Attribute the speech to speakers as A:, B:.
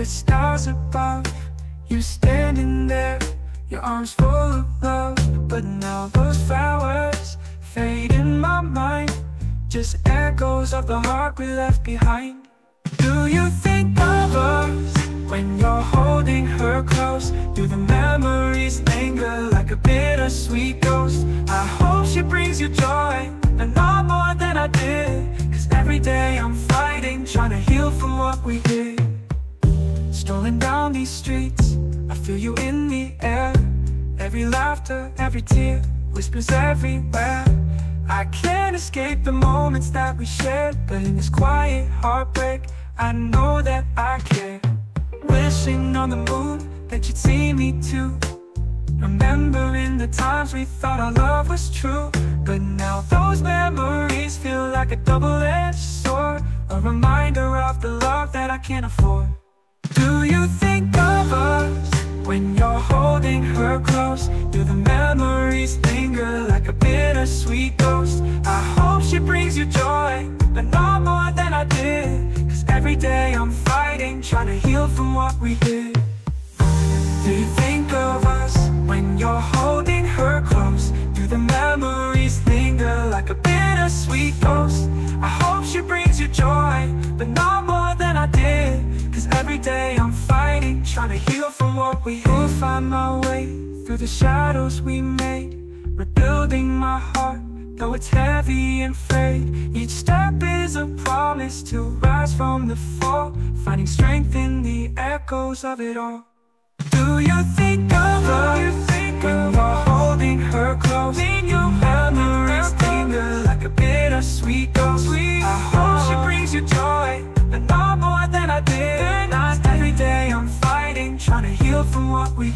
A: with stars above. You standing there, your arms full of love. But now those flowers fade in my mind. Just echoes of the heart we left behind. Do you think of us when you're holding her close? Do the memories linger like a bittersweet ghost? I hope she brings you joy, and not more than I did. Cause every day I'm fighting, trying to heal from what we did. Strolling down these streets, I feel you in the air. Every laughter, every tear, whispers everywhere. I can't escape the moments that we shared, but in this quiet heartbreak, I know that I care. On the moon that you'd see me too. Remembering the times we thought our love was true, but now those memories feel like a double-edged sword, a reminder of the love that I can't afford. Do you think of us when you're holding her close? Do the memories linger like a bittersweet ghost? I hope she brings you joy, trying to heal from what we did. Do you think of us when you're holding her close? Do the memories linger like a bittersweet ghost? I hope she brings you joy, but not more than I did. Cause every day I'm fighting, trying to heal from what we will find my way through the shadows we made, rebuilding my heart. Though it's heavy and frayed, each step is a promise to from the fall, finding strength in the echoes of it all. Do you think of her? You think when you're holding her close? When your memories linger like a bittersweet ghost. I hope she brings you joy, but not more than I did. Every day I'm fighting, trying to heal from what we